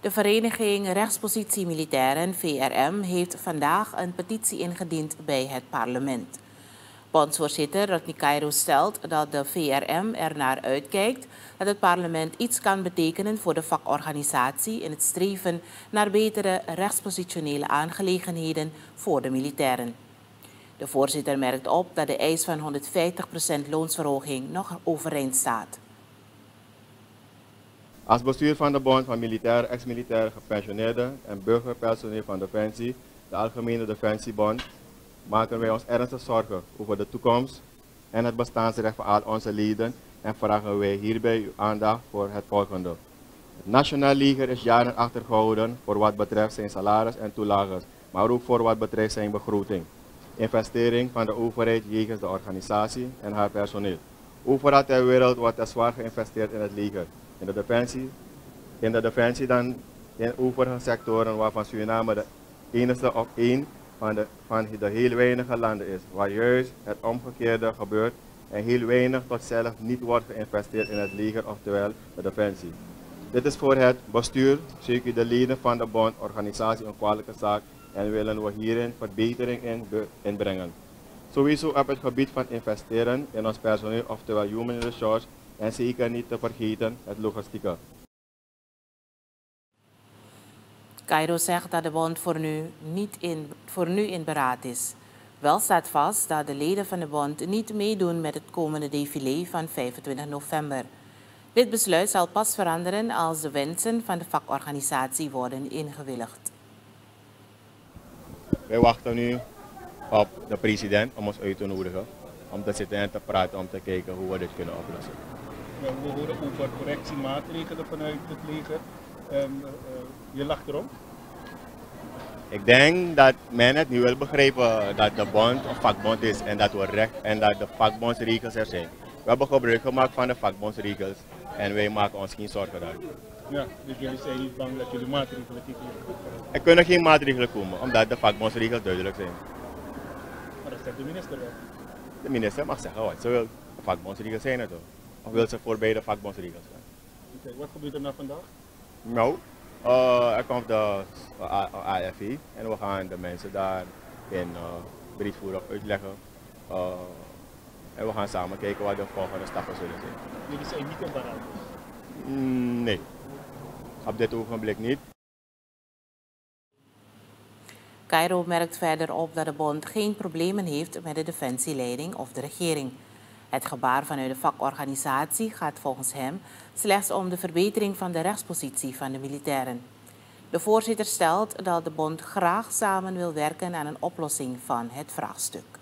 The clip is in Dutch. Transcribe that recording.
De vereniging Rechtspositie Militairen, VRM, heeft vandaag een petitie ingediend bij het parlement. Bondsvoorzitter Rodney Cairo stelt dat de VRM ernaar uitkijkt dat het parlement iets kan betekenen voor de vakorganisatie in het streven naar betere rechtspositionele aangelegenheden voor de militairen. De voorzitter merkt op dat de eis van 150% loonsverhoging nog overeind staat. Als bestuur van de Bond van Militair, Ex-Militair, Gepensioneerden en Burgerpersoneel van Defensie, de Algemene Defensiebond, maken wij ons ernstig zorgen over de toekomst en het bestaansrecht van al onze leden en vragen wij hierbij uw aandacht voor het volgende. Het Nationaal Leger is jaren achtergehouden voor wat betreft zijn salaris en toelagen, maar ook voor wat betreft zijn begroting. Investering van de overheid jegens de organisatie en haar personeel. Overal ter wereld wordt er zwaar geïnvesteerd in het leger in de defensie, in de defensie dan in overige sectoren waarvan Suriname de enige of één van de, van de heel weinige landen is, waar juist het omgekeerde gebeurt en heel weinig tot zelf niet wordt geïnvesteerd in het leger, oftewel de defensie. Dit is voor het bestuur, zeker de leden van de bond, organisatie een kwalijke zaak en willen we hierin verbetering in, inbrengen. Sowieso op het gebied van investeren in ons personeel, oftewel human resource, en zeker niet te vergeten het logistieke. Cairo zegt dat de bond voor nu, niet in, voor nu in beraad is. Wel staat vast dat de leden van de bond niet meedoen met het komende défilé van 25 november. Dit besluit zal pas veranderen als de wensen van de vakorganisatie worden ingewilligd. Wij wachten nu op de president om ons uit te nodigen, om te zitten en te praten, om te kijken hoe we dit kunnen oplossen. We horen over correctiemaatregelen vanuit het leger. Um, uh, je lacht erom? Ik denk dat men het nu wil begrijpen dat de bond een vakbond is en dat we recht en dat de vakbondsregels er zijn. We hebben gebruik gemaakt van de vakbondsregels en wij maken ons geen zorgen daar. Ja, dus jullie zijn niet bang dat jullie maatregelen niet Er kunnen geen maatregelen komen, omdat de vakbondsregels duidelijk zijn. Maar dat zegt de minister wel. De minister mag zeggen wat ze wil. De vakbondsregels zijn er toch. Of wil ze voorbij de vakbondsregels gaan? Okay, wat gebeurt er nou vandaag? Nou, uh, er komt de AFI en we gaan de mensen daar in uh, breedvoerig uitleggen. Uh, en we gaan samen kijken wat de volgende stappen zullen zijn. Jullie zijn niet in beraad? Mm, nee, op dit ogenblik niet. Cairo merkt verder op dat de bond geen problemen heeft met de defensieleiding of de regering. Het gebaar vanuit de vakorganisatie gaat volgens hem slechts om de verbetering van de rechtspositie van de militairen. De voorzitter stelt dat de bond graag samen wil werken aan een oplossing van het vraagstuk.